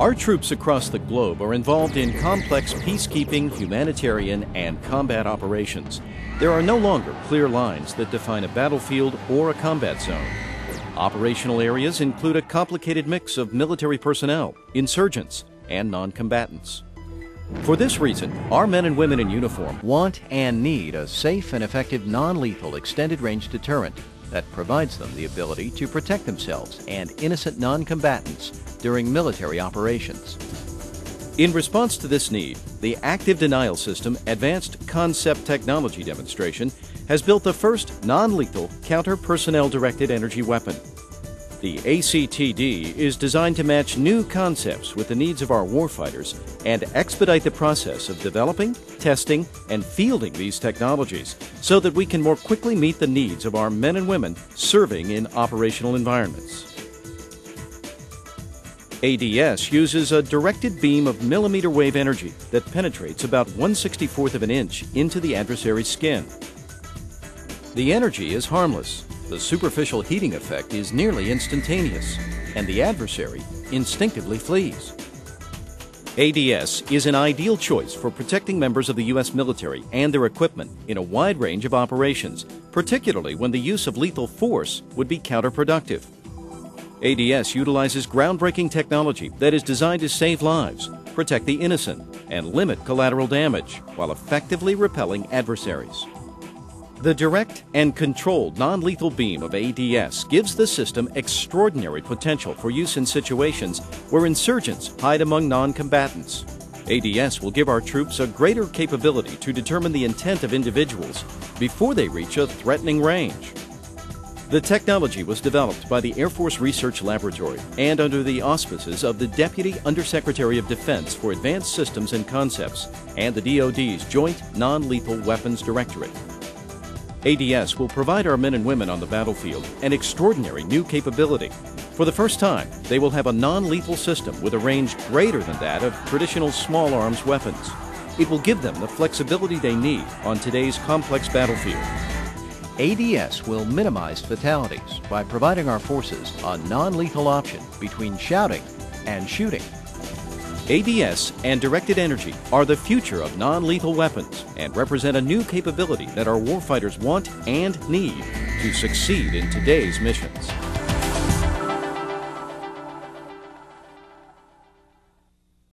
Our troops across the globe are involved in complex peacekeeping, humanitarian, and combat operations. There are no longer clear lines that define a battlefield or a combat zone. Operational areas include a complicated mix of military personnel, insurgents, and non combatants. For this reason, our men and women in uniform want and need a safe and effective non lethal extended range deterrent that provides them the ability to protect themselves and innocent non combatants during military operations. In response to this need, the Active Denial System Advanced Concept Technology demonstration has built the first non lethal counter personnel directed energy weapon. The ACTD is designed to match new concepts with the needs of our warfighters and expedite the process of developing, testing, and fielding these technologies so that we can more quickly meet the needs of our men and women serving in operational environments. ADS uses a directed beam of millimeter wave energy that penetrates about 164th of an inch into the adversary's skin. The energy is harmless the superficial heating effect is nearly instantaneous, and the adversary instinctively flees. ADS is an ideal choice for protecting members of the U.S. military and their equipment in a wide range of operations, particularly when the use of lethal force would be counterproductive. ADS utilizes groundbreaking technology that is designed to save lives, protect the innocent, and limit collateral damage while effectively repelling adversaries. The direct and controlled non-lethal beam of ADS gives the system extraordinary potential for use in situations where insurgents hide among non-combatants. ADS will give our troops a greater capability to determine the intent of individuals before they reach a threatening range. The technology was developed by the Air Force Research Laboratory and under the auspices of the Deputy Undersecretary of Defense for Advanced Systems and Concepts and the DoD's Joint Non-Lethal Weapons Directorate. ADS will provide our men and women on the battlefield an extraordinary new capability. For the first time, they will have a non-lethal system with a range greater than that of traditional small arms weapons. It will give them the flexibility they need on today's complex battlefield. ADS will minimize fatalities by providing our forces a non-lethal option between shouting and shooting. ADS and directed energy are the future of non-lethal weapons and represent a new capability that our warfighters want and need to succeed in today's missions.